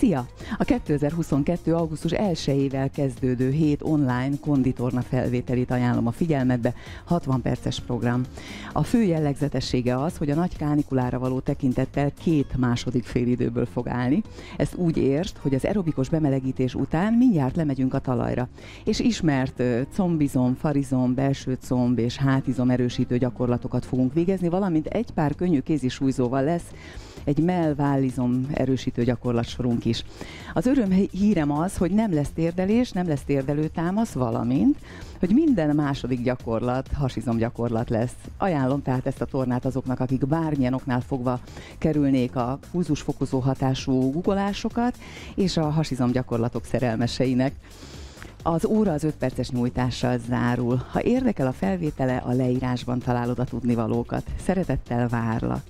Szia! A 2022. augusztus 1-ével kezdődő hét online konditorna felvételit ajánlom a figyelmetbe, 60 perces program. A fő jellegzetessége az, hogy a nagy kánikulára való tekintettel két második félidőből fog állni. Ezt úgy érst, hogy az aerobikus bemelegítés után mindjárt lemegyünk a talajra. És ismert combizom, farizom, belső comb és hátizom erősítő gyakorlatokat fogunk végezni, valamint egy pár könnyű kézisújzóval lesz egy melvállizom erősítő gyakorlatsorunk is. Az öröm hírem az, hogy nem lesz térdelés, nem lesz térdelőtámasz, valamint, hogy minden második gyakorlat hasizom gyakorlat lesz. Ajánlom tehát ezt a tornát azoknak, akik bármilyen oknál fogva kerülnék a pulzusfokozó hatású guggolásokat és a hasizom gyakorlatok szerelmeseinek. Az óra az 5 perces nyújtással zárul. Ha érdekel a felvétele, a leírásban találod a tudnivalókat. Szeretettel várlak!